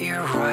You're right.